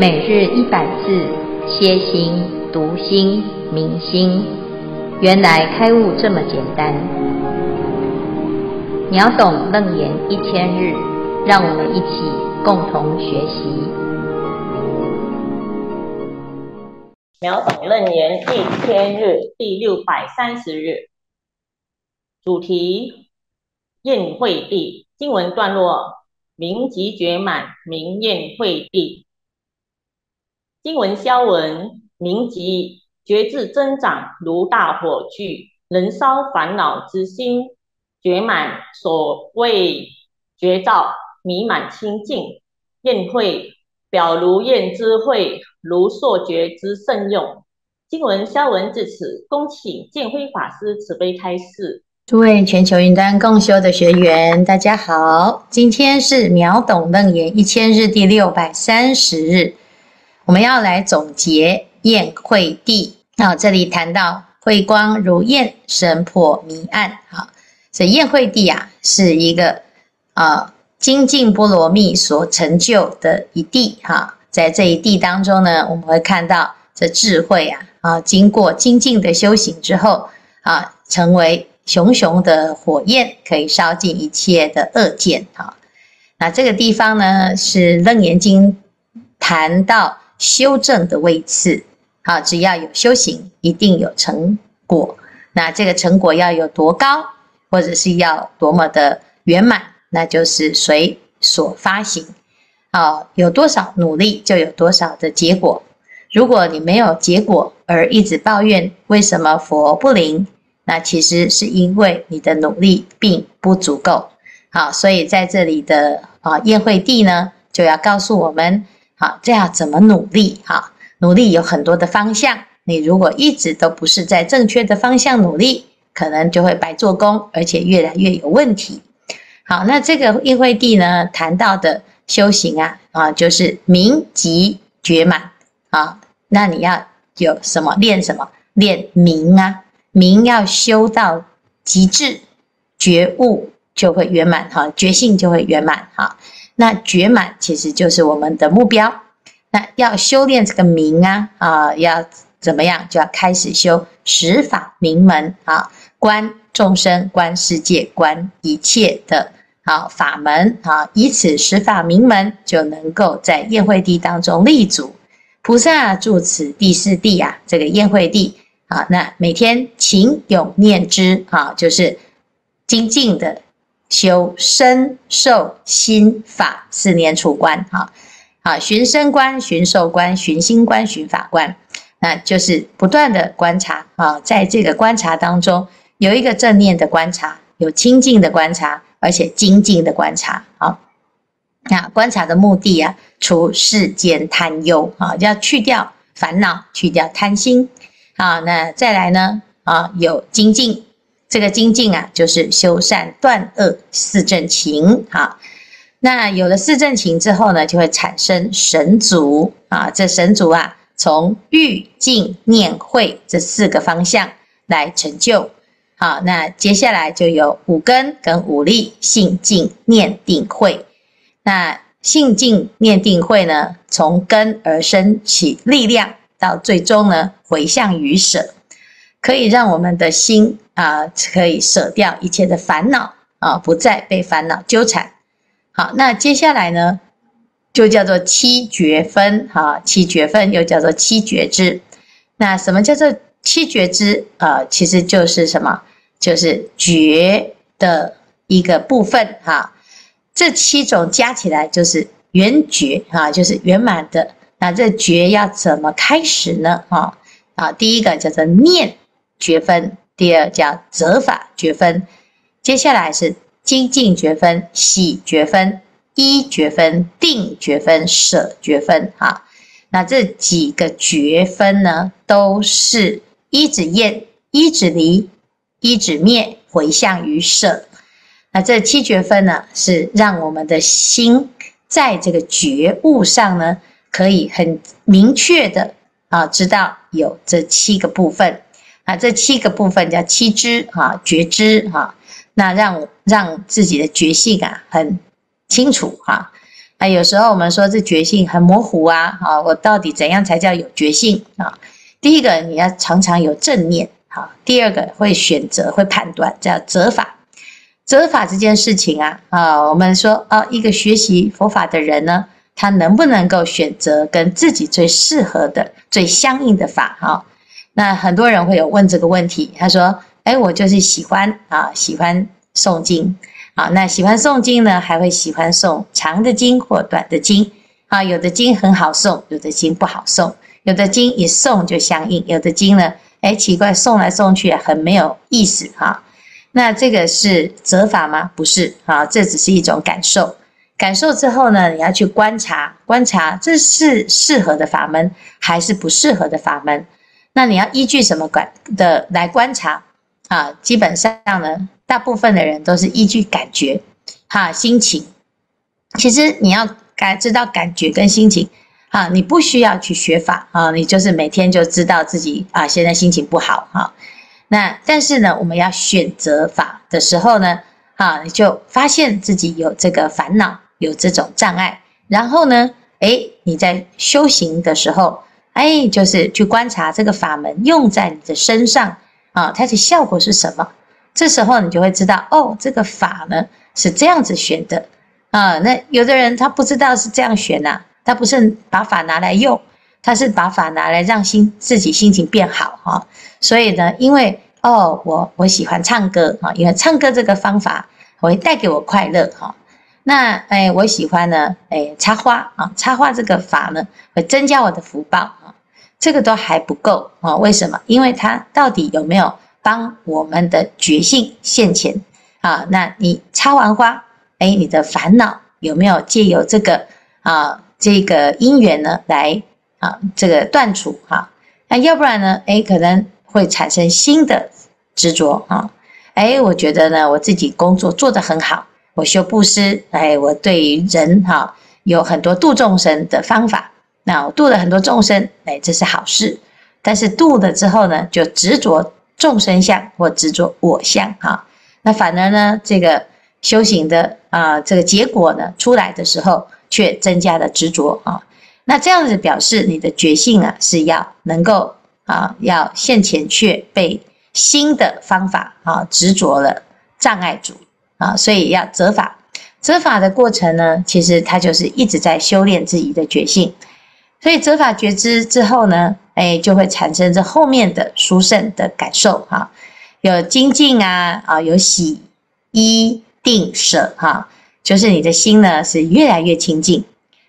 每日一百字，歇心、读心、明心，原来开悟这么简单。秒懂楞严一千日，让我们一起共同学习。秒懂楞严一千日第六百三十日，主题宴会地经文段落：名即觉满，名宴会地。经文消文，名即觉智增长，如大火炬，能烧烦恼之心；觉满，所谓觉照弥满清净。宴会表如宴之会，如朔觉之盛用。经文消文至此，恭请建辉法师慈悲开示。诸位全球云端共修的学员，大家好，今天是秒懂楞严一千日第六百三十日。我们要来总结宴会地啊，这里谈到慧光如焰，神破迷暗啊。这宴会地啊，是一个啊精进波罗蜜所成就的一地哈。在这一地当中呢，我们会看到这智慧啊啊，经过精进的修行之后啊，成为熊熊的火焰，可以烧尽一切的恶见哈。那这个地方呢，是楞严经谈到。修正的位次，好，只要有修行，一定有成果。那这个成果要有多高，或者是要多么的圆满，那就是随所发行。好，有多少努力，就有多少的结果。如果你没有结果，而一直抱怨为什么佛不灵，那其实是因为你的努力并不足够。好，所以在这里的啊宴会地呢，就要告诉我们。好，这样怎么努力？哈，努力有很多的方向。你如果一直都不是在正确的方向努力，可能就会白做工，而且越来越有问题。好，那这个应会地呢，谈到的修行啊，啊，就是明即觉满啊。那你要有什么练什么？练明啊，明要修到极致，觉悟就会圆满哈，觉性就会圆满哈。那觉满其实就是我们的目标。那要修炼这个明啊啊，要怎么样？就要开始修十法明门啊，观众生、观世界、观一切的啊法门啊，以此十法明门就能够在宴会地当中立足。菩萨住此第四地啊，这个宴会地啊，那每天勤永念之啊，就是精进的。修身受心法四年处观，哈，啊，寻身观、寻受观、寻心观、寻法观，那就是不断的观察啊，在这个观察当中，有一个正念的观察，有清净的观察，而且精进的观察，好，那观察的目的啊，除世间贪忧啊，要去掉烦恼，去掉贪心，啊，那再来呢，啊，有精进。这个精进啊，就是修善断恶四正勤。哈，那有了四正勤之后呢，就会产生神足啊。这神足啊，从欲、静、念、慧这四个方向来成就。好，那接下来就有五根跟五力：性、静、念、定、慧。那性、静、念、定、慧呢，从根而生起力量，到最终呢，回向于舍，可以让我们的心。啊，可以舍掉一切的烦恼啊，不再被烦恼纠缠。好，那接下来呢，就叫做七觉分哈，七觉分又叫做七觉知。那什么叫做七觉知啊？其实就是什么？就是觉的一个部分哈。这七种加起来就是圆觉哈，就是圆满的。那这觉要怎么开始呢？哈啊，第一个叫做念觉分。第二叫择法觉分，接下来是精进觉分、喜觉分、一觉分、定觉分、舍觉分。哈，那这几个觉分呢，都是一指厌、一指离、一指灭，回向于舍。那这七觉分呢，是让我们的心在这个觉悟上呢，可以很明确的啊，知道有这七个部分。啊，这七个部分叫七知哈，觉知哈，那让让自己的觉性啊很清楚哈。啊，有时候我们说这觉性很模糊啊，啊，我到底怎样才叫有觉性啊？第一个，你要常常有正念，好；第二个，会选择，会判断，叫择法。择法这件事情啊，啊，我们说啊，一个学习佛法的人呢，他能不能够选择跟自己最适合的、最相应的法？哈，那很多人会有问这个问题，他说：“哎，我就是喜欢啊，喜欢诵经。”好，那喜欢诵经呢，还会喜欢诵长的经或短的经。啊，有的经很好诵，有的经不好诵，有的经一诵就相应，有的经呢，哎，奇怪，诵来诵去很没有意思哈。那这个是责法吗？不是啊，这只是一种感受。感受之后呢，你要去观察，观察这是适合的法门还是不适合的法门。那你要依据什么观的来观察啊？基本上呢。大部分的人都是依据感觉，哈，心情。其实你要感知道感觉跟心情，哈，你不需要去学法啊，你就是每天就知道自己啊，现在心情不好哈。那但是呢，我们要选择法的时候呢，啊，你就发现自己有这个烦恼，有这种障碍，然后呢，哎，你在修行的时候，哎，就是去观察这个法门用在你的身上啊，它的效果是什么。这时候你就会知道，哦，这个法呢是这样子选的啊。那有的人他不知道是这样选呐，他不是把法拿来用，他是把法拿来让心自己心情变好哈。所以呢，因为哦，我我喜欢唱歌啊，因为唱歌这个方法会带给我快乐哈。那哎，我喜欢呢，哎，插花啊，插花这个法呢会增加我的福报。这个都还不够啊，为什么？因为它到底有没有？帮我们的觉性现前啊，那你插完花，哎，你的烦恼有没有借由这个啊这个因缘呢来啊这个断除哈？那要不然呢，哎，可能会产生新的执着啊。哎，我觉得呢，我自己工作做得很好，我修布施，哎，我对人哈有很多度众生的方法，那我度了很多众生，哎，这是好事。但是度了之后呢，就执着。众生相或执着我相，哈，那反而呢，这个修行的啊，这个结果呢，出来的时候却增加了执着啊。那这样子表示你的觉性啊，是要能够啊，要现前却被新的方法啊执着了障碍住啊，所以要择法。择法的过程呢，其实它就是一直在修炼自己的觉性。所以折法觉知之后呢？哎，就会产生这后面的殊胜的感受哈，有精进啊啊，有喜一定舍哈，就是你的心呢是越来越清净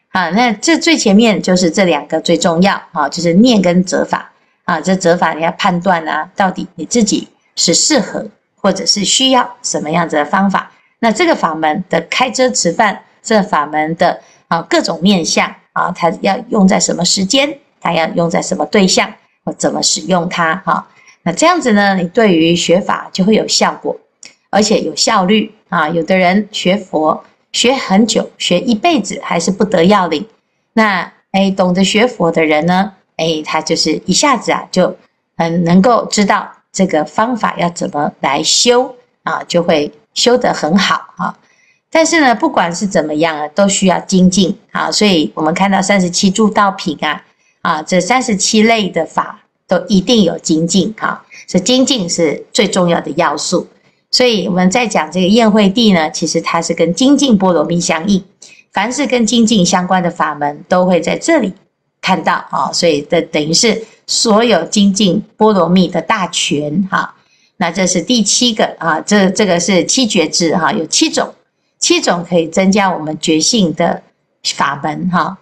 啊。那这最前面就是这两个最重要啊，就是念跟折法啊。这折法你要判断啊，到底你自己是适合或者是需要什么样子的方法。那这个法门的开遮持犯，这法门的啊各种面相啊，它要用在什么时间？它要用在什么对象，或怎么使用它？哈，那这样子呢？你对于学法就会有效果，而且有效率啊。有的人学佛学很久，学一辈子还是不得要领。那哎，懂得学佛的人呢？哎，他就是一下子啊，就很能够知道这个方法要怎么来修啊，就会修得很好啊。但是呢，不管是怎么样啊，都需要精进啊。所以我们看到三十七诸道品啊。啊，这三十七类的法都一定有精进哈，所以精进是最重要的要素。所以我们在讲这个宴会地呢，其实它是跟精进波罗蜜相应，凡是跟精进相关的法门都会在这里看到啊。所以这等于是所有精进波罗蜜的大全哈。那这是第七个啊，这这个是七觉智哈，有七种，七种可以增加我们觉性的法门哈。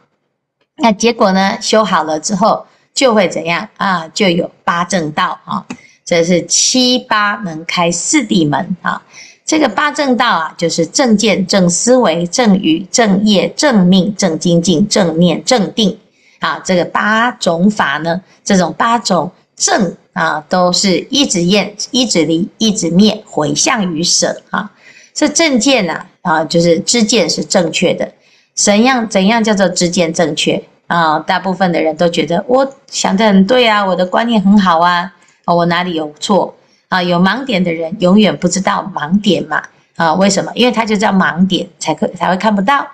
那结果呢？修好了之后就会怎样啊？就有八正道啊，这是七八能开四地门啊。这个八正道啊，就是正见、正思维、正语、正业、正命、正精进、正念、正定啊。这个八种法呢，这种八种正啊，都是一直验、一直离、一直灭，回向于舍啊。这正见呢啊，就是知见是正确的。怎样怎样叫做知见正确啊？大部分的人都觉得我想的很对啊，我的观念很好啊，我哪里有错啊？有盲点的人永远不知道盲点嘛啊？为什么？因为他就叫盲点，才可才会看不到。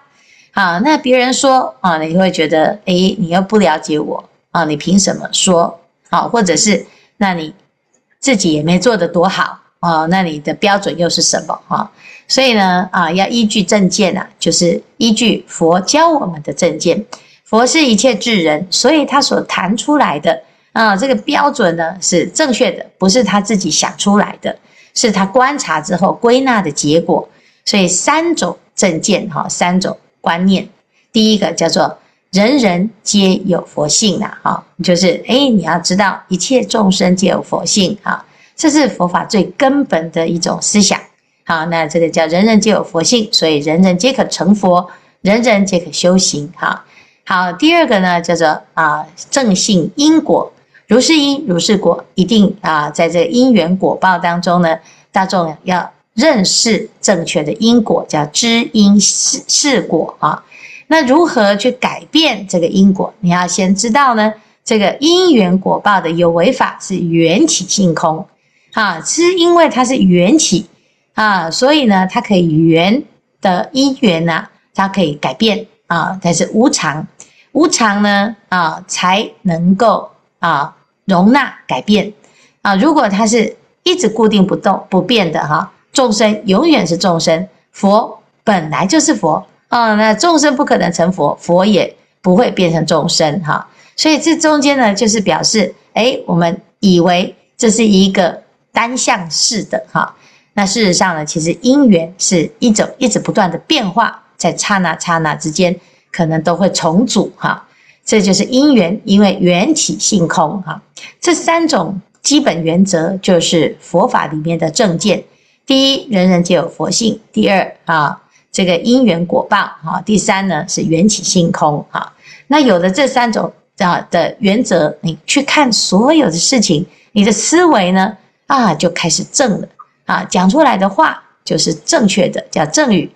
啊，那别人说啊，你会觉得，哎，你又不了解我啊，你凭什么说？啊，或者是那你自己也没做得多好啊，那你的标准又是什么？哈，所以呢，啊，要依据正见啊，就是依据佛教我们的正见。佛是一切智人，所以他所谈出来的啊，这个标准呢是正确的，不是他自己想出来的，是他观察之后归纳的结果。所以三种正见哈，三种观念，第一个叫做人人皆有佛性呐，哈，就是哎，你要知道一切众生皆有佛性啊，这是佛法最根本的一种思想。好，那这个叫人人皆有佛性，所以人人皆可成佛，人人皆可修行。哈，好，第二个呢叫做啊正信因果，如是因如是果，一定啊在这因缘果报当中呢，大众要。认识正确的因果，叫知因是是果啊。那如何去改变这个因果？你要先知道呢，这个因缘果报的有为法是缘起性空啊，是因为它是缘起啊，所以呢，它可以缘的因缘呢，它可以改变啊，但是无常，无常呢啊，才能够啊容纳改变啊。如果它是一直固定不动不变的哈。众生永远是众生，佛本来就是佛啊。那众生不可能成佛，佛也不会变成众生哈。所以这中间呢，就是表示，哎，我们以为这是一个单向式的哈。那事实上呢，其实因缘是一种一直不断的变化，在刹那刹那之间，可能都会重组哈。这就是因缘，因为缘起性空哈。这三种基本原则就是佛法里面的正见。第一，人人皆有佛性；第二啊，这个因缘果报哈；第三呢是缘起性空哈。那有了这三种啊的原则，你去看所有的事情，你的思维呢啊就开始正了啊，讲出来的话就是正确的，叫正语；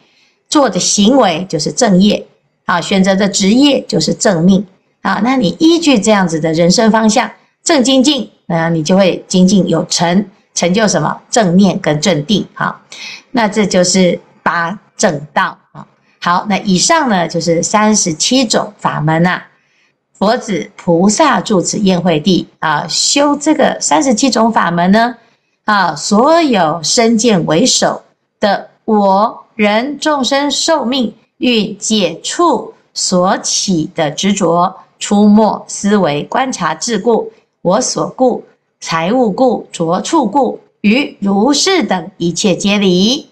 做的行为就是正业啊，选择的职业就是正命啊。那你依据这样子的人生方向正精进，那你就会精进有成。成就什么正念跟正定啊，那这就是八正道啊。好，那以上呢就是三十七种法门呐。佛子菩萨住此宴会地啊，修这个三十七种法门呢啊，所有身见为首的我人众生寿命欲解处所起的执着、出没思维、观察自故、我所故。财物故、着处故与如是等一切皆离，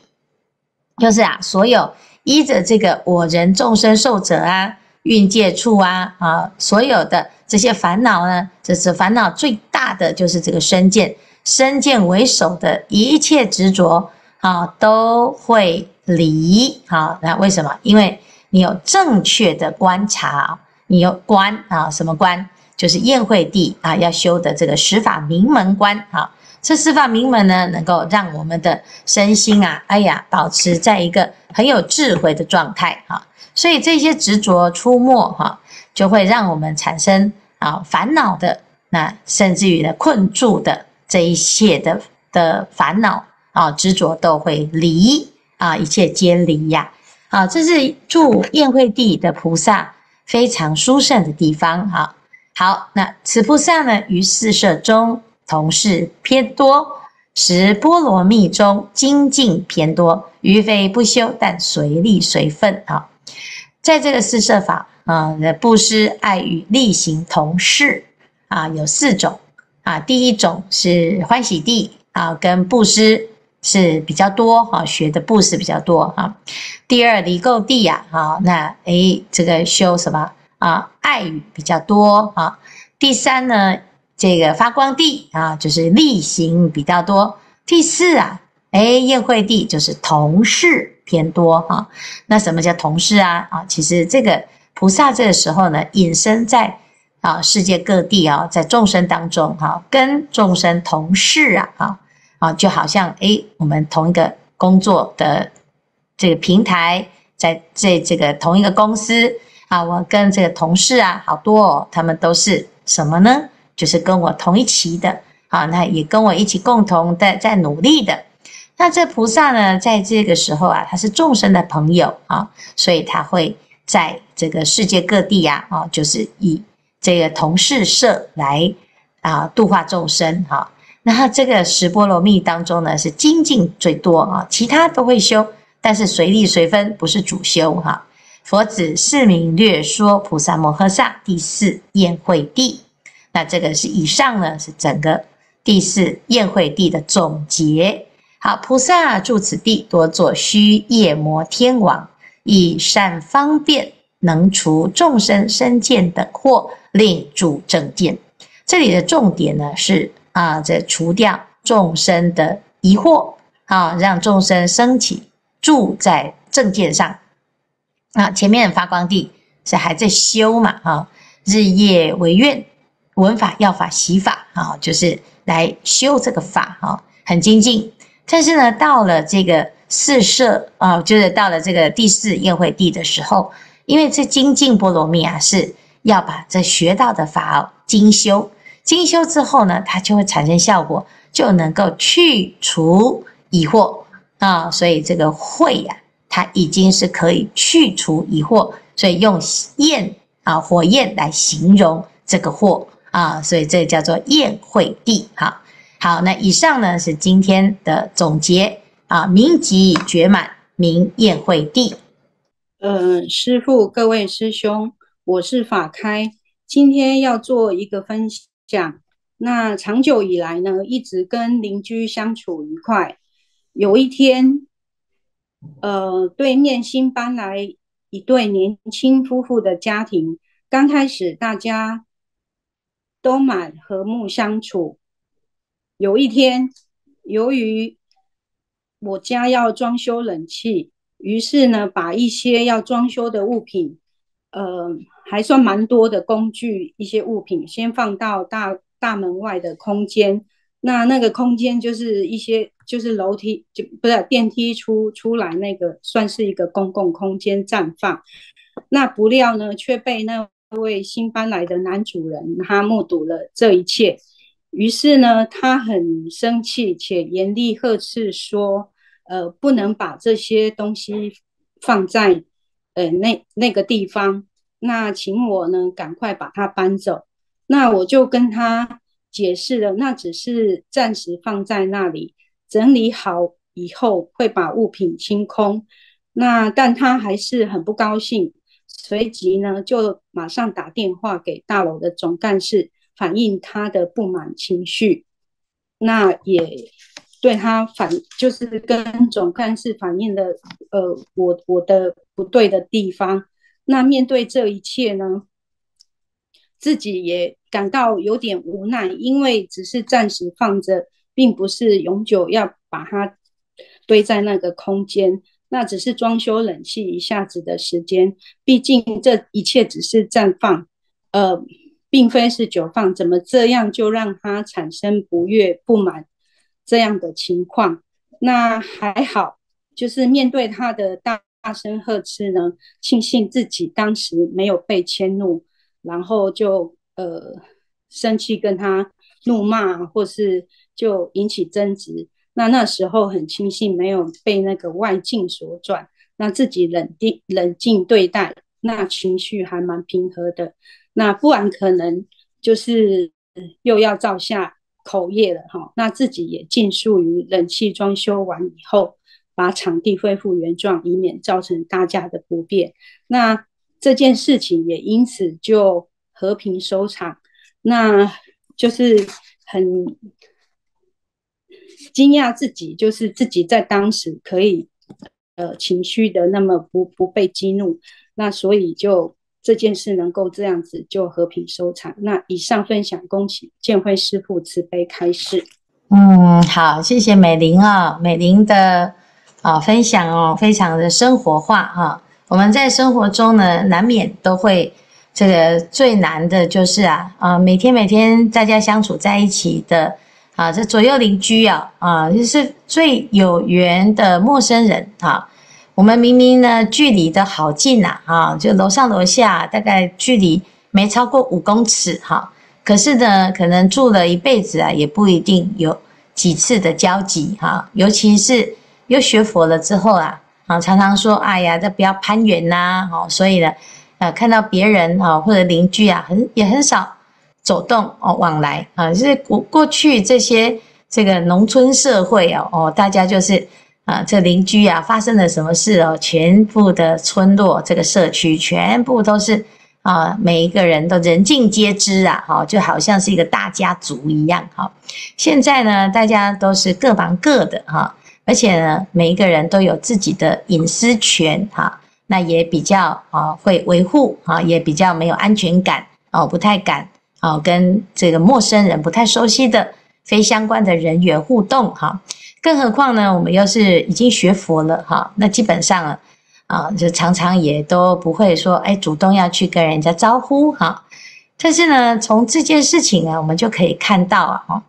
就是啊，所有依着这个我人众生寿者啊、运界处啊啊，所有的这些烦恼呢，这是烦恼最大的，就是这个身见，身见为首的一切执着啊，都会离啊。那为什么？因为你有正确的观察，你有观啊，什么观？就是宴会地啊，要修的这个十法名门观啊，这十法名门呢，能够让我们的身心啊，哎呀，保持在一个很有智慧的状态哈。所以这些执着出没哈，就会让我们产生啊烦恼的，那甚至于呢困住的这一切的的烦恼啊执着都会离啊，一切皆离呀。啊，这是住宴会地的菩萨非常殊胜的地方哈。好，那此菩萨呢，于四摄中同事偏多，十波罗蜜中精进偏多，余非不修，但随力随分啊。在这个四摄法啊，的布施、爱与力行同事啊，有四种啊。第一种是欢喜地啊，跟布施是比较多哈，学的布施比较多哈。第二离垢地呀，好，那诶，这个修什么？啊，爱语比较多啊。第三呢，这个发光地啊，就是力行比较多。第四啊，哎，宴会地就是同事偏多哈。那什么叫同事啊？啊，其实这个菩萨这个时候呢，隐身在啊世界各地啊，在众生当中哈，跟众生同事啊，啊啊，就好像哎，我们同一个工作的这个平台，在这这个同一个公司。啊，我跟这个同事啊，好多哦，他们都是什么呢？就是跟我同一期的啊，那也跟我一起共同的在努力的。那这菩萨呢，在这个时候啊，他是众生的朋友啊，所以他会在这个世界各地呀，啊，就是以这个同事社来啊度化众生哈。那这个十波罗蜜当中呢，是精进最多啊，其他都会修，但是随力随分，不是主修哈。佛子释名略说菩萨摩诃萨第四宴会地，那这个是以上呢是整个第四宴会地的总结。好，菩萨住此地，多作须夜摩天王。以善方便，能除众生身见等惑，令住正见。这里的重点呢是啊，这除掉众生的疑惑啊，让众生升起住在正见上。啊，前面发光地是还在修嘛，啊，日夜为愿，闻法要法习法啊，就是来修这个法啊，很精进。但是呢，到了这个。四摄啊，就是到了这个第四宴会地的时候，因为这精进波罗蜜啊，是要把这学到的法精修，精修之后呢，它就会产生效果，就能够去除疑惑啊。所以这个会呀，它已经是可以去除疑惑，所以用焰啊火焰来形容这个惑啊，所以这叫做宴会地。好，好，那以上呢是今天的总结。啊，名集绝满，名宴会地。呃，师父，各位师兄，我是法开，今天要做一个分享。那长久以来呢，一直跟邻居相处愉快。有一天，呃，对面新搬来一对年轻夫妇的家庭，刚开始大家都蛮和睦相处。有一天，由于我家要装修冷气，于是呢，把一些要装修的物品，呃，还算蛮多的工具，一些物品先放到大大门外的空间。那那个空间就是一些就是楼梯，就不是电梯出出来那个，算是一个公共空间暂放。那不料呢，却被那位新搬来的男主人他目睹了这一切，于是呢，他很生气，且严厉呵斥说。呃，不能把这些东西放在呃那那个地方。那请我呢，赶快把它搬走。那我就跟他解释了，那只是暂时放在那里，整理好以后会把物品清空。那但他还是很不高兴，随即呢就马上打电话给大楼的总干事，反映他的不满情绪。那也。对他反就是跟总干事反映的，呃，我我的不对的地方。那面对这一切呢，自己也感到有点无奈，因为只是暂时放着，并不是永久要把它堆在那个空间。那只是装修冷气一下子的时间，毕竟这一切只是暂放，呃，并非是久放。怎么这样就让他产生不悦不满？这样的情况，那还好，就是面对他的大大声呵斥呢，庆幸自己当时没有被迁怒，然后就呃生气跟他怒骂，或是就引起争执。那那时候很庆幸没有被那个外境所转，那自己冷静冷静对待，那情绪还蛮平和的。那不然可能就是又要照下。口业了哈，那自己也尽速于冷气装修完以后，把场地恢复原状，以免造成大家的不便。那这件事情也因此就和平收场。那就是很惊讶自己，就是自己在当时可以呃情绪的那么不不被激怒，那所以就。这件事能够这样子就和平收场。那以上分享，恭喜建辉师傅慈悲开示。嗯，好，谢谢美玲啊，美玲的啊分享哦，非常的生活化哈。我们在生活中呢，难免都会这个最难的就是啊啊，每天每天大家相处在一起的啊，这左右邻居啊啊，就是最有缘的陌生人啊。我们明明呢距离的好近呐，啊，就楼上楼下大概距离没超过五公尺哈，可是呢，可能住了一辈子啊，也不一定有几次的交集哈。尤其是又学佛了之后啊，啊，常常说，哎呀，这不要攀缘呐，哦，所以呢，呃，看到别人啊或者邻居啊，很也很少走动哦往来啊，就是过过去这些这个农村社会哦，哦，大家就是啊，这邻居啊发生了什么事哦，全部的村落这个社区全部都是。啊，每一个人都人尽皆知啊，哈，就好像是一个大家族一样，哈。现在呢，大家都是各忙各的，哈，而且呢，每一个人都有自己的隐私权，哈，那也比较啊会维护，啊，也比较没有安全感，哦，不太敢，哦，跟这个陌生人、不太熟悉的非相关的人员互动，哈。更何况呢，我们又是已经学佛了，哈，那基本上。啊，啊就常常也都不会说，哎，主动要去跟人家招呼哈。但是呢，从这件事情呢，我们就可以看到啊，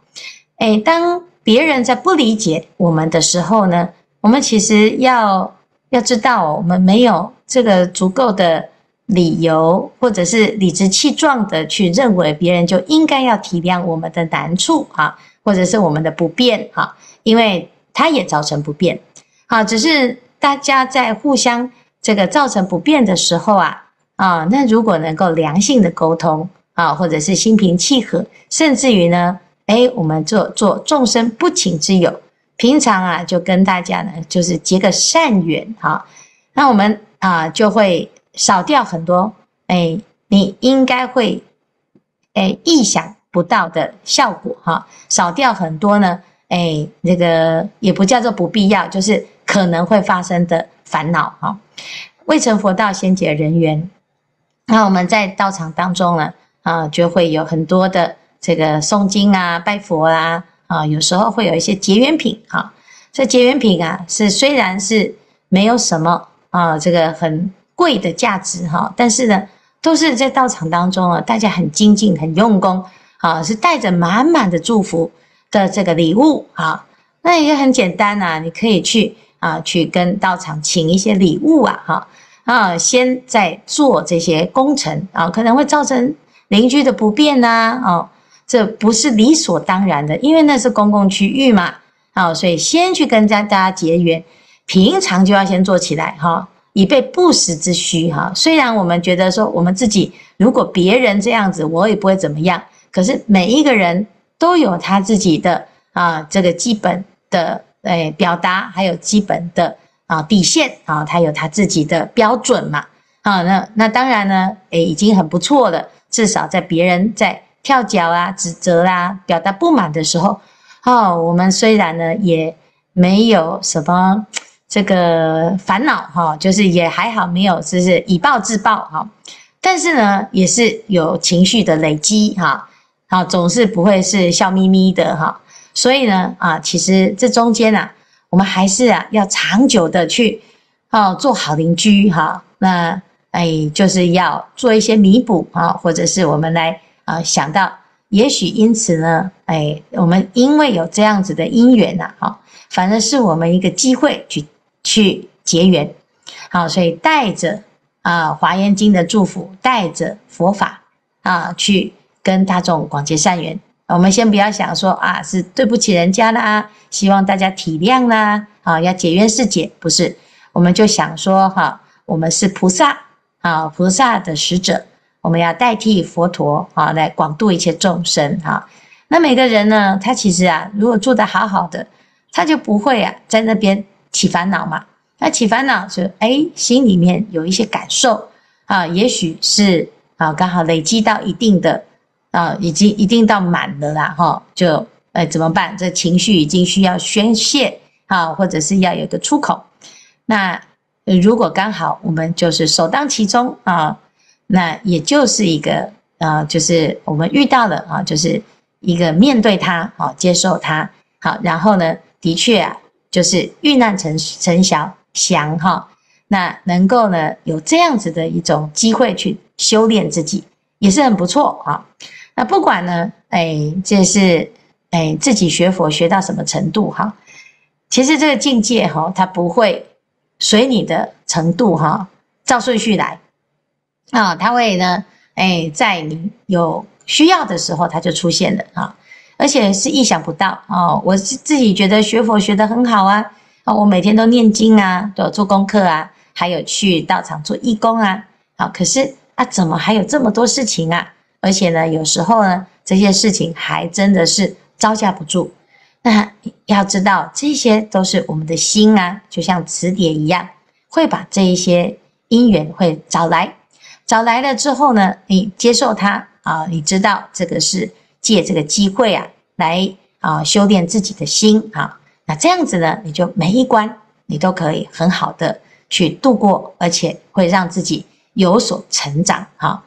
哎，当别人在不理解我们的时候呢，我们其实要要知道，我们没有这个足够的理由，或者是理直气壮的去认为别人就应该要体谅我们的难处啊，或者是我们的不便哈，因为它也造成不便，好，只是。大家在互相这个造成不便的时候啊，啊，那如果能够良性的沟通啊，或者是心平气和，甚至于呢，哎，我们做做众生不请之友，平常啊就跟大家呢就是结个善缘哈，那我们啊就会少掉很多哎，你应该会哎意想不到的效果哈，少掉很多呢，哎，那个也不叫做不必要，就是。可能会发生的烦恼哈，未成佛道先结人缘。那我们在道场当中呢，啊，就会有很多的这个诵经啊、拜佛啦，啊，有时候会有一些结缘品哈。这结缘品啊，是虽然是没有什么啊，这个很贵的价值哈，但是呢，都是在道场当中啊，大家很精进、很用功啊，是带着满满的祝福的这个礼物啊。那也很简单呐，你可以去。啊，去跟道场请一些礼物啊，哈啊，先在做这些工程啊，可能会造成邻居的不便呐，哦，这不是理所当然的，因为那是公共区域嘛，啊，所以先去跟大家结缘，平常就要先做起来哈，以备不时之需哈。虽然我们觉得说我们自己如果别人这样子，我也不会怎么样，可是每一个人都有他自己的啊，这个基本的。哎，表达还有基本的啊底线啊，他有他自己的标准嘛啊，那那当然呢，哎，已经很不错了。至少在别人在跳脚啊、指责啊、表达不满的时候，哦，我们虽然呢也没有什么这个烦恼哈，就是也还好，没有就是以暴制暴哈，但是呢也是有情绪的累积哈，啊，总是不会是笑眯眯的哈。所以呢，啊，其实这中间啊，我们还是啊要长久的去哦做好邻居哈。那哎，就是要做一些弥补啊，或者是我们来啊想到，也许因此呢，哎，我们因为有这样子的因缘呐，哈，反正是我们一个机会去去结缘，好，所以带着啊华严经的祝福，带着佛法啊去跟大众广结善缘。我们先不要想说啊，是对不起人家啦，希望大家体谅啦，啊，要解冤释结，不是，我们就想说哈，我们是菩萨啊，菩萨的使者，我们要代替佛陀啊，来广度一切众生哈。那每个人呢，他其实啊，如果做得好好的，他就不会啊，在那边起烦恼嘛。那起烦恼是哎，心里面有一些感受啊，也许是啊，刚好累积到一定的。啊，已经一定到满了啦，哈，就呃怎么办？这情绪已经需要宣泄啊，或者是要有个出口。那如果刚好我们就是首当其冲啊，那也就是一个啊，就是我们遇到了啊，就是一个面对它啊，接受它好，然后呢，的确啊，就是遇难成成小祥哈，那能够呢有这样子的一种机会去修炼自己，也是很不错啊。那不管呢，哎，这是哎自己学佛学到什么程度哈，其实这个境界哈，它不会随你的程度哈，照顺序来啊，它会呢，哎，在你有需要的时候，它就出现了啊，而且是意想不到哦。我自己觉得学佛学得很好啊，啊，我每天都念经啊，都有做功课啊，还有去道场做义工啊，好，可是啊，怎么还有这么多事情啊？而且呢，有时候呢，这些事情还真的是招架不住。那要知道，这些都是我们的心啊，就像磁碟一样，会把这一些因缘会找来，找来了之后呢，你接受它啊，你知道这个是借这个机会啊，来啊修炼自己的心啊。那这样子呢，你就每一关你都可以很好的去度过，而且会让自己有所成长哈。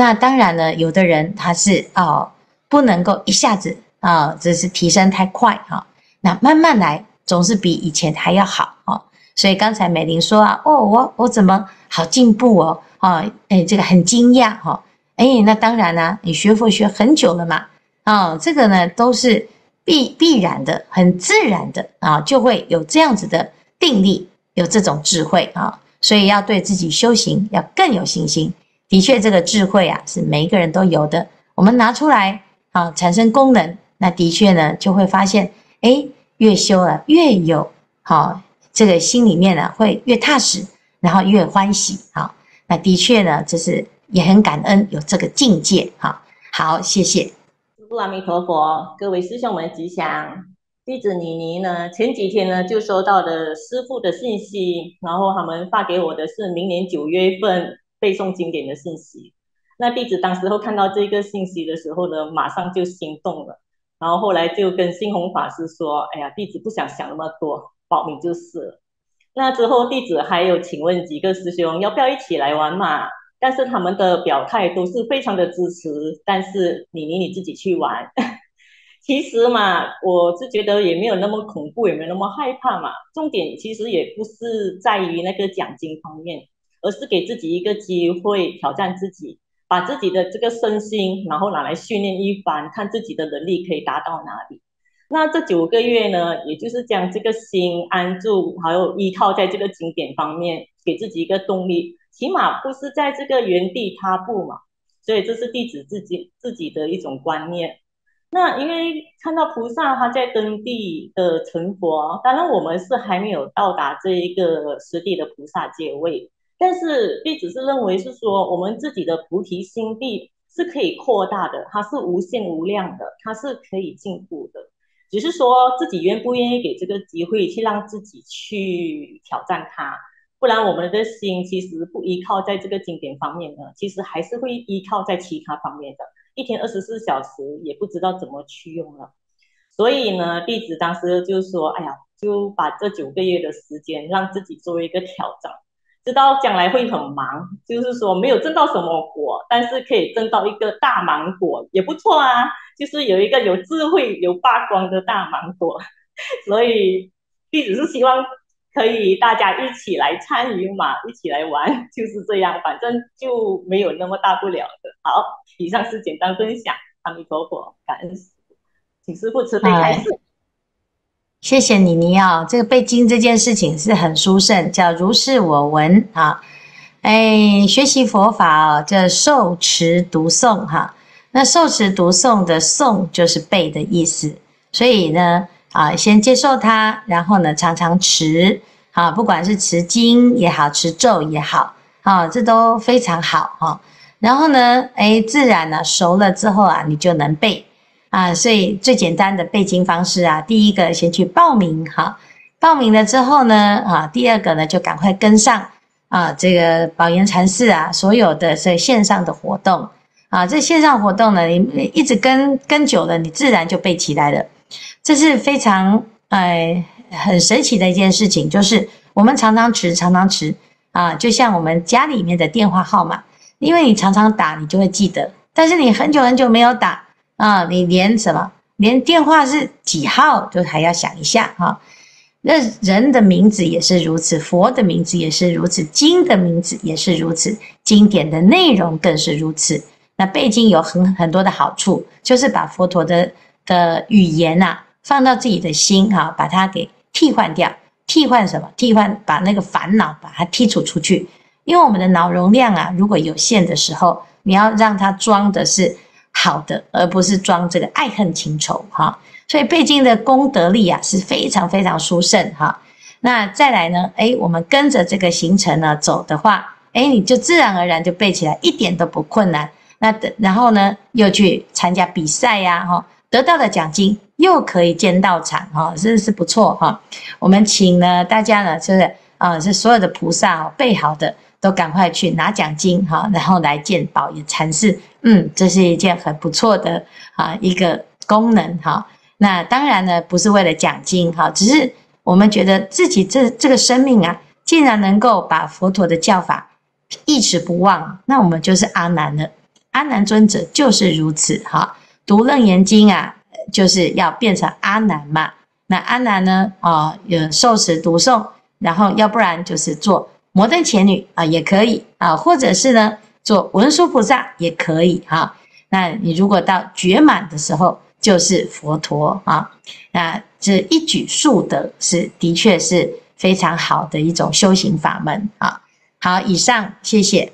那当然呢，有的人他是哦，不能够一下子啊，只是提升太快哈。那慢慢来，总是比以前还要好哦。所以刚才美玲说啊，哦，我我怎么好进步哦？啊，哎，这个很惊讶哈。哎，那当然啦，你学佛学很久了嘛，啊，这个呢都是。必必然的，很自然的啊，就会有这样子的定力，有这种智慧啊，所以要对自己修行要更有信心。的确，这个智慧啊，是每一个人都有的。我们拿出来啊，产生功能，那的确呢，就会发现，哎，越修了越有好，这个心里面呢会越踏实，然后越欢喜啊。那的确呢，就是也很感恩有这个境界哈。好，谢谢。阿弥陀佛，各位师兄们吉祥。弟子妮妮呢，前几天呢就收到了师父的信息，然后他们发给我的是明年九月份背诵经典的信息。那弟子当时候看到这个信息的时候呢，马上就心动了，然后后来就跟星宏法师说：“哎呀，弟子不想想那么多，报名就是了。”那之后弟子还有请问几个师兄要不要一起来玩嘛？但是他们的表态都是非常的支持，但是你你你自己去玩，其实嘛，我是觉得也没有那么恐怖，也没有那么害怕嘛。重点其实也不是在于那个奖金方面，而是给自己一个机会挑战自己，把自己的这个身心，然后拿来训练一番，看自己的能力可以达到哪里。那这九个月呢，也就是将这个心安住，还有依靠在这个景点方面，给自己一个动力。起码不是在这个原地踏步嘛，所以这是弟子自己自己的一种观念。那因为看到菩萨他在登地的成佛，当然我们是还没有到达这一个实地的菩萨阶位，但是弟子是认为是说我们自己的菩提心地是可以扩大的，它是无限无量的，它是可以进步的，只是说自己愿不愿意给这个机会去让自己去挑战它。不然，我们的心其实不依靠在这个经典方面呢，其实还是会依靠在其他方面的。一天二十四小时也不知道怎么去用了，所以呢，弟子当时就说：“哎呀，就把这九个月的时间让自己做一个挑战，知道将来会很忙，就是说没有挣到什么果，但是可以挣到一个大芒果也不错啊，就是有一个有智慧、有发光的大芒果。所以弟子是希望。”可以大家一起来参与嘛，一起来玩，就是这样，反正就没有那么大不了的。好，以上是简单分享。阿弥陀佛，感恩师父，请师父慈悲开示。谢谢你，你要这个背经这件事情是很殊胜，叫如是我闻啊。哎，学习佛法哦，叫受持读诵哈。那受持读诵的诵就是背的意思，所以呢。啊，先接受它，然后呢，常常持，啊，不管是持经也好，持咒也好，啊，这都非常好哈。然后呢，哎，自然呢，熟了之后啊，你就能背，啊，所以最简单的背经方式啊，第一个先去报名哈，报名了之后呢，啊，第二个呢，就赶快跟上啊，这个宝岩禅寺啊，所有的这线上的活动，啊，这线上活动呢，你一直跟跟久了，你自然就背起来了。这是非常哎很神奇的一件事情，就是我们常常持，常常持啊，就像我们家里面的电话号码，因为你常常打，你就会记得；但是你很久很久没有打啊，你连什么连电话是几号都还要想一下哈。那人的名字也是如此，佛的名字也是如此，经的名字也是如此，经典的内容更是如此。那背经有很很多的好处，就是把佛陀的。的语言呐，放到自己的心哈，把它给替换掉。替换什么？替换把那个烦恼把它剔除出去。因为我们的脑容量啊，如果有限的时候，你要让它装的是好的，而不是装这个爱恨情仇哈。所以背经的功德力啊是非常非常殊胜哈。那再来呢？哎，我们跟着这个行程呢走的话，哎，你就自然而然就背起来，一点都不困难。那然后呢，又去参加比赛呀，哈，得到的奖金又可以见到场，哈，真是不错哈。我们请呢大家呢，就是啊，是所有的菩萨哦备好的，都赶快去拿奖金哈，然后来见宝也禅师。嗯，这是一件很不错的啊一个功能哈。那当然呢，不是为了奖金哈，只是。我们觉得自己这这个生命啊，竟然能够把佛陀的教法一直不忘，那我们就是阿难了。阿难尊者就是如此哈，读楞严经啊，就是要变成阿难嘛。那阿难呢，啊，有受持读诵，然后要不然就是做摩登前女啊，也可以啊，或者是呢做文殊菩萨也可以哈。那你如果到觉满的时候，就是佛陀啊，那。这一举数得是的确是非常好的一种修行法门啊！好，以上谢谢。